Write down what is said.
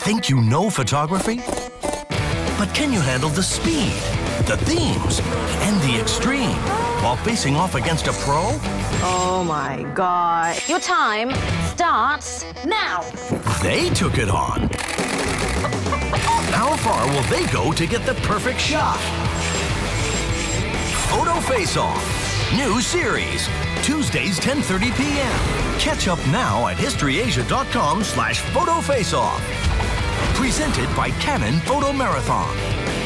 Think you know photography? But can you handle the speed, the themes, and the extreme while facing off against a pro? Oh my god. Your time starts now. They took it on. How far will they go to get the perfect shot? Photo Face Off. New series. Tuesdays, 10.30 p.m. Catch up now at historyasia.com slash photofaceoff. Presented by Canon Photo Marathon.